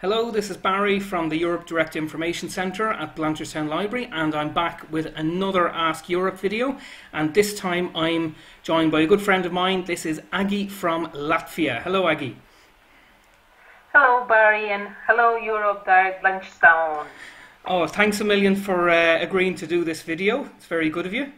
Hello, this is Barry from the Europe Direct Information Centre at Blanchardstown Library, and I'm back with another Ask Europe video. And this time I'm joined by a good friend of mine. This is Agi from Latvia. Hello, Agi. Hello, Barry, and hello, Europe Direct Blanchardstown. Oh, thanks a million for uh, agreeing to do this video. It's very good of you.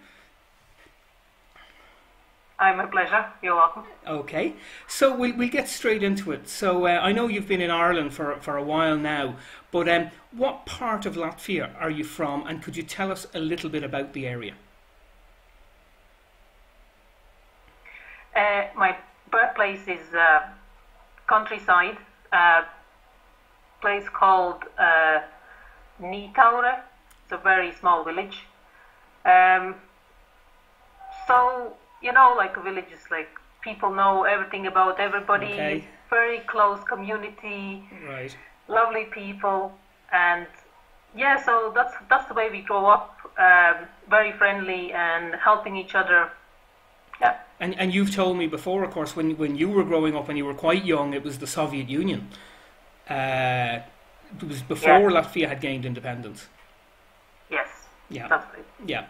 I'm a pleasure. You're welcome. Okay, so we'll, we'll get straight into it. So uh, I know you've been in Ireland for, for a while now, but um, what part of Latvia are you from, and could you tell us a little bit about the area? Uh, my birthplace is uh, countryside, a place called uh, Nītaure. It's a very small village. Um, so you know, like a village is like people know everything about everybody. Okay. Very close community, Right. lovely people, and yeah. So that's that's the way we grow up. Um, very friendly and helping each other. Yeah. And, and you've told me before, of course, when, when you were growing up, when you were quite young, it was the Soviet Union. Uh, it was before Latvia had gained independence. Yes. Yeah. That's right. Yeah.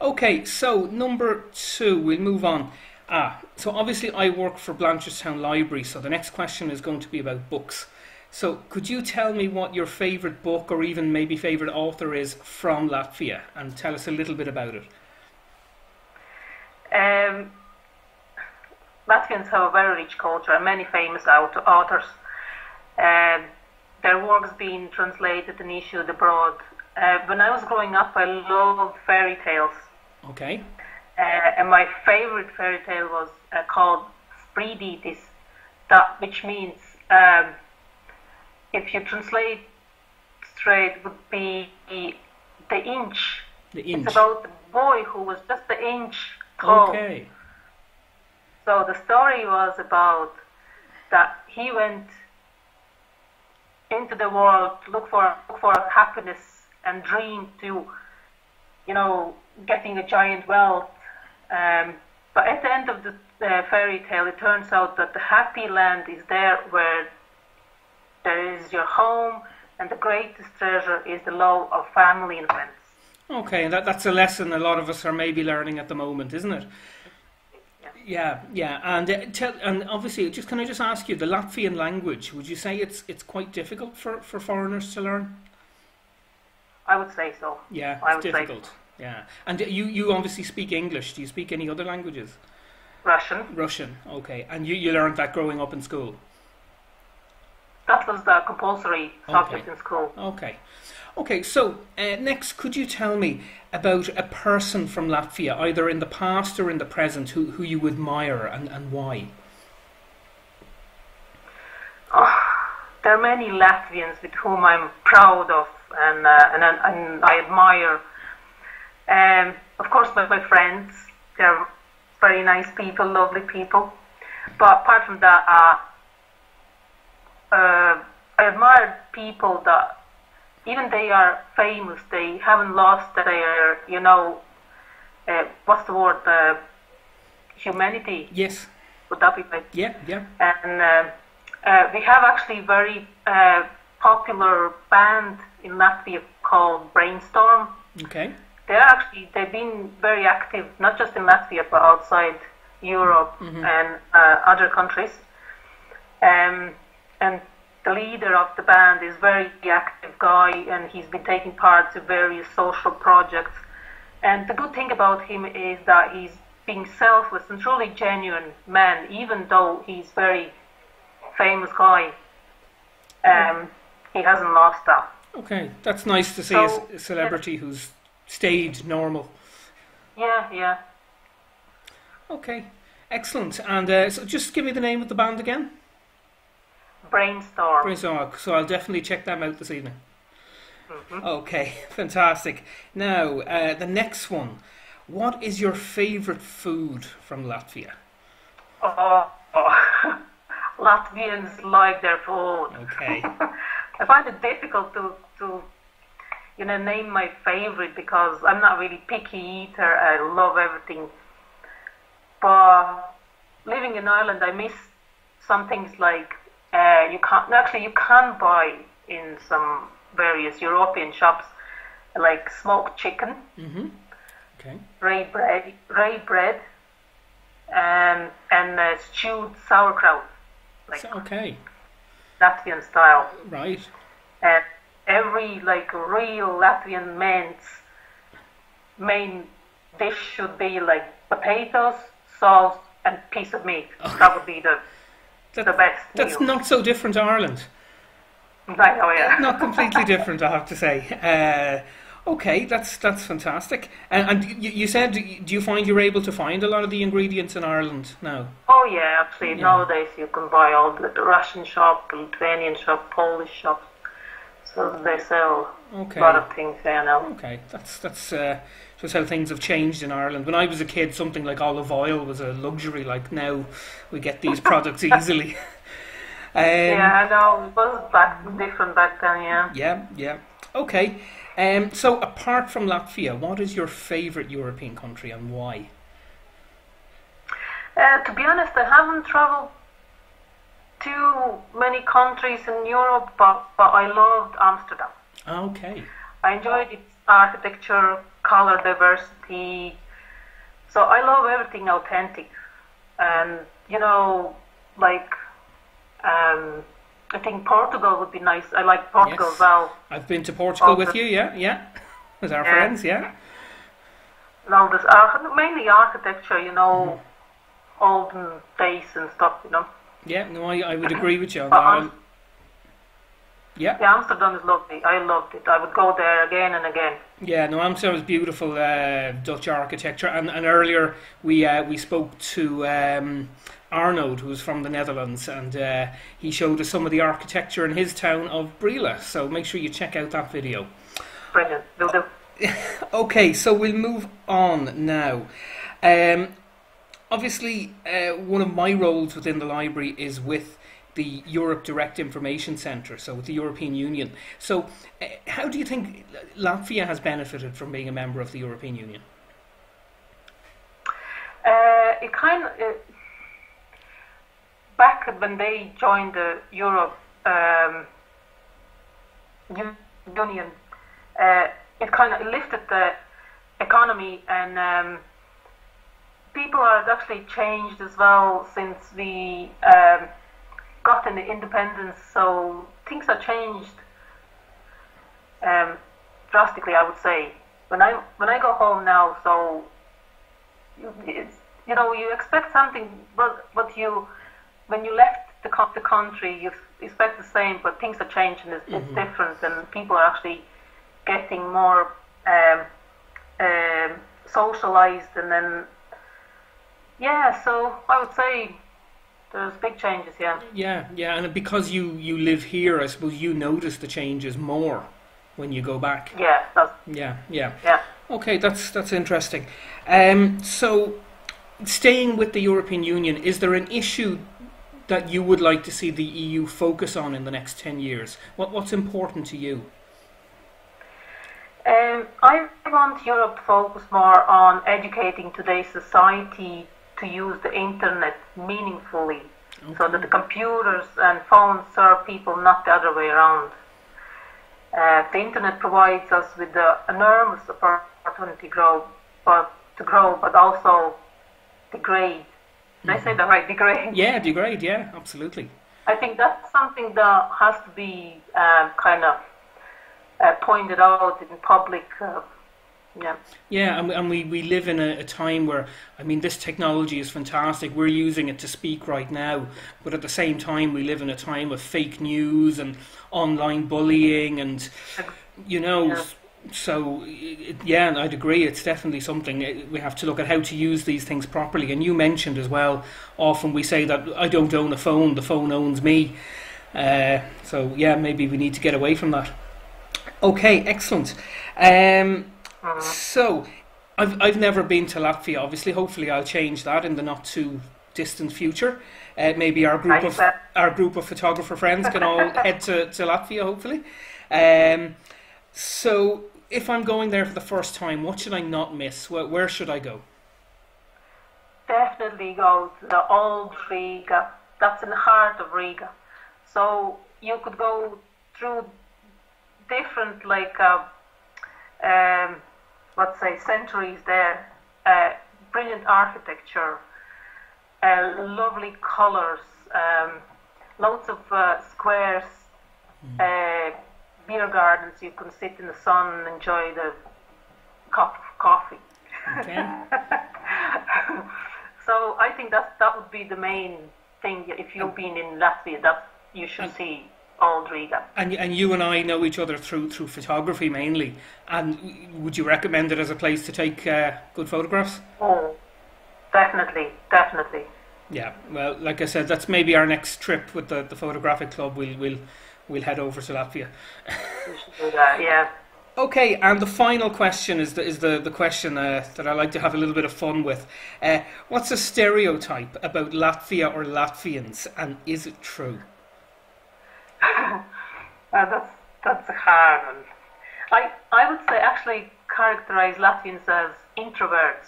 Okay, so number two, we'll move on. Ah, so obviously I work for Blanchardstown Library, so the next question is going to be about books. So could you tell me what your favourite book or even maybe favourite author is from Latvia and tell us a little bit about it? Um, Latvians have a very rich culture and many famous aut- authors. Um, their works being translated and issued abroad. Uh, when I was growing up, I loved fairy tales. Okay. Uh, and my favorite fairy tale was uh, called Sprīdītis, that which means um, if you translate straight would be the inch. The Inch. It's about the boy who was just the inch tall. Okay. So the story was about that he went into the world to look for look for happiness and dreamed to, you know, getting a giant wealth. Um, but at the end of the uh, fairy tale, it turns out that the happy land is there where there is your home, and the greatest treasure is the love of family and friends. Okay, that, that's a lesson a lot of us are maybe learning at the moment, isn't it? Yeah, yeah, and uh, tell, and obviously, just can I just ask you the Latvian language? Would you say it's it's quite difficult for, for foreigners to learn? I would say so. Yeah, I would say difficult. Yeah, and you you obviously speak English. Do you speak any other languages? Russian. Russian. Okay, and you you learned that growing up in school. That was the compulsory subject Okay. in school. Okay, okay. So uh, next, could you tell me about a person from Latvia, either in the past or in the present, who who you admire and and why? There are many Latvians with whom I'm proud of and uh, and, and I admire. Um, of course, my, my friends, they're very nice people, lovely people. But apart from that, uh, uh, I admire people that even they are famous, they haven't lost their, you know, uh, what's the word, uh, humanity. Yes. Would that be right? Yeah. Yeah. and uh, uh, we have actually very uh, popular band in Latvia called Brainstorm. Okay. They're actually they've been very active, not just in Latvia but outside Europe and uh, other countries. Um, and the leader of the band is very active guy, and he's been taking part in various social projects. And the good thing about him is that he's being selfless and truly genuine man, even though he's very famous guy. Um, he hasn't lost that. Okay, that's nice to see So, a, celebrity who's stayed normal. Yeah, yeah. Okay, excellent. And uh, so just give me the name of the band again. Brainstorm. Brainstorm. So I'll definitely check them out this evening. Okay, fantastic. Now, uh, the next one. What is your favourite food from Latvia? Oh, oh. Latvians like their food. Okay. I find it difficult to, to you know, name my favorite because I'm not really picky eater. I love everything. But living in Ireland, I miss some things like uh, Uh, you can't actually you can buy in some various European shops like smoked chicken, Mm-hmm. Okay. rye bread, rye bread, um, and uh, stewed sauerkraut, like So, okay. Latvian style. Right. And every like real Latvian man's main dish should be like potatoes, sauce, and piece of meat. That would be the That, the best that's meal. not so different to Ireland. I know, yeah. Not completely different, I have to say. Uh, okay, that's that's fantastic. And, and you, you said, do you find you're able to find a lot of the ingredients in Ireland now? Oh yeah, actually Yeah. nowadays you can buy all the Russian shop, Lithuanian shop, Polish shops. So they sell Okay. a lot of things there now. Okay, that's that's uh, just how things have changed in Ireland. When I was a kid, something like olive oil was a luxury. Like now, we get these products easily. um, yeah, I know. It was back different back then, yeah. yeah, yeah. Okay. Um, so, apart from Latvia, what is your favourite European country and why? Uh, to be honest, I haven't traveled too many countries in Europe, but, but I loved Amsterdam. Okay. I enjoyed its architecture, color diversity. So I love everything authentic. And, you know, like, um, I think Portugal would be nice. I like Portugal Yes. well. I've been to Portugal with the- you. Yeah, yeah. With our Yeah. friends. Yeah. Now, there's arch- mainly architecture, you know, olden days and stuff, you know. Yeah. No, I, I would agree with you on that. Am- Yeah. yeah, Amsterdam is lovely. I loved it. I would go there again and again. Yeah, no, Amsterdam is beautiful uh, Dutch architecture, and, and earlier we uh, we spoke to um, Arnold, who's from the Netherlands, and uh, he showed us some of the architecture in his town of Brielle. So make sure you check out that video. Brilliant. Will do. Okay, so we'll move on now. Um, obviously, uh, one of my roles within the library is with the Europe Direct Information Centre, so with the European Union. So, uh, how do you think Latvia has benefited from being a member of the European Union? Uh, it kind of uh, back when they joined the Europe um, Union, uh, it kind of lifted the economy and um, people are actually changed as well since we um, got the independence. So things have changed um, drastically, I would say. When I when I go home now, so you, it's, you know, you expect something, but but you, when you left the, the country, you expect the same, but things are changing. It's, it's different, and people are actually getting more um, um, socialized, and then yeah. So I would say there's big changes. Yeah. Yeah, yeah, and because you, you live here, I suppose you notice the changes more when you go back. Yeah. That's, Yeah, yeah. yeah. Okay, that's that's interesting. Um, so, staying with the European Union, is there an issue that you would like to see the EU focus on in the next ten years? What what's important to you? Um, I want Europe to focus more on educating today's society to use the internet meaningfully, so that the computers and phones serve people, not the other way around. Uh, the internet provides us with the enormous opportunity grow, but to grow, but also degrade. Did I say that right? Degrade. Yeah, degrade. Yeah, absolutely. I think that's something that has to be um, kind of uh, pointed out in public. Yeah. Yeah, and, and we, we live in a, a time where, I mean, this technology is fantastic. We're using it to speak right now, but at the same time, we live in a time of fake news and online bullying, and you know, Yeah. so it, yeah, and I'd agree. It's definitely something uh, we have to look at how to use these things properly. And you mentioned as well. Often we say that I don't own a phone; the phone owns me. Uh, so yeah, maybe we need to get away from that. Okay, excellent. Um, so, I've I've never been to Latvia. Obviously, hopefully, I'll change that in the not too distant future. Uh, maybe our group Nice, of uh, our group of photographer friends can all head to, to Latvia. Hopefully, um, so if I'm going there for the first time, what should I not miss? Where, where should I go? Definitely go to the old Riga. That's in the heart of Riga. So you could go through different, like, uh, um, let's say, centuries there. Uh, brilliant architecture, uh, lovely colors, um, lots of uh, squares, uh, beer gardens. You can sit in the sun and enjoy the cup of coffee. Okay. so I think that that would be the main thing. If you've been in Latvia, that you should see Old Riga. And, and you and I know each other through through photography mainly. And would you recommend it as a place to take uh, good photographs? Oh, definitely, definitely. Yeah. Well, like I said, that's maybe our next trip with the, the photographic club. We'll we'll we'll head over to Latvia. You should do that. Yeah. Okay, and the final question is the is the the question uh, that I like to have a little bit of fun with. Uh, what's a stereotype about Latvia or Latvians, and is it true? Uh, that's that's a hard one. I I would say actually characterize Latvians as introverts.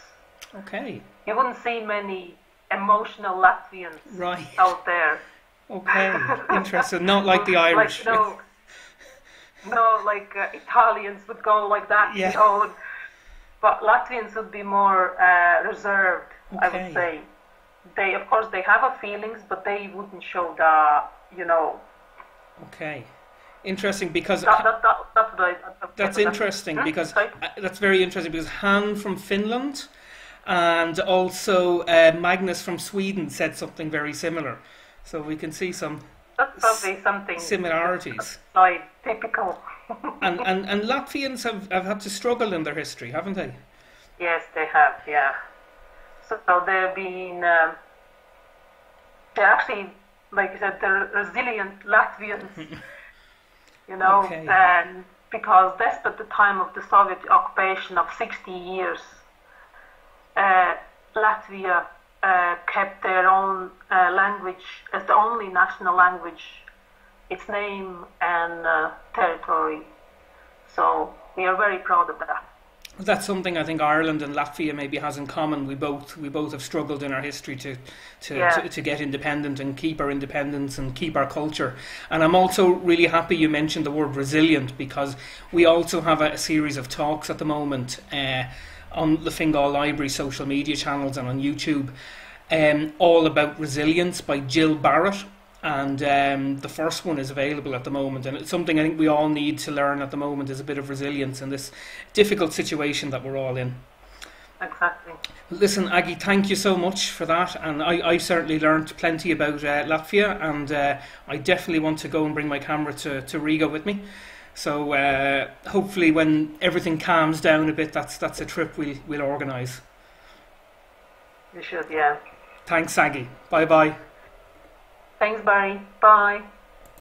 Okay. You wouldn't see many emotional Latvians Right. out there. Okay. Interesting. Not like the Irish. Like, no, no, like uh, Italians would go like that, Yeah. you know. But Latvians would be more uh, reserved, I Okay. would say. They, of course, they have a feelings, but they wouldn't show the, you know, Okay. Interesting because that, that, that, that's what I. that- That's interesting Hmm? because uh, that's very interesting because Han from Finland and also uh, Magnus from Sweden said something very similar. So we can see some That's probably something similarities. like typical. And, and, and Latvians have, have had to struggle in their history, haven't they? Yes, they have, yeah. So, so they've been, um, they're actually, like you said, they're resilient Latvians, you know, Okay. and because despite the time of the Soviet occupation of 60 years, uh, Latvia uh, kept their own uh, language as the only national language, its name and uh, territory. So we are very proud of that. That's something I think Ireland and Latvia maybe has in common. We both we both have struggled in our history to to, Yeah. to, to get independent and keep our independence and keep our culture. And I'm also really happy you mentioned the word resilient because we also have a, a series of talks at the moment uh, on the Fingal Library social media channels and on YouTube, um, all about resilience by Jill Barrett. And um, the first one is available at the moment, and it's something I think we all need to learn at the moment is a bit of resilience in this difficult situation that we're all in. Exactly. Listen, Agi, thank you so much for that, and I, I certainly learned plenty about uh, Latvia, and uh, I definitely want to go and bring my camera to, to Riga with me. So uh, hopefully, when everything calms down a bit, that's that's a trip we'll we'll organise. You should, yeah. Thanks, Agi. Bye bye. Thanks, Barry. Bye.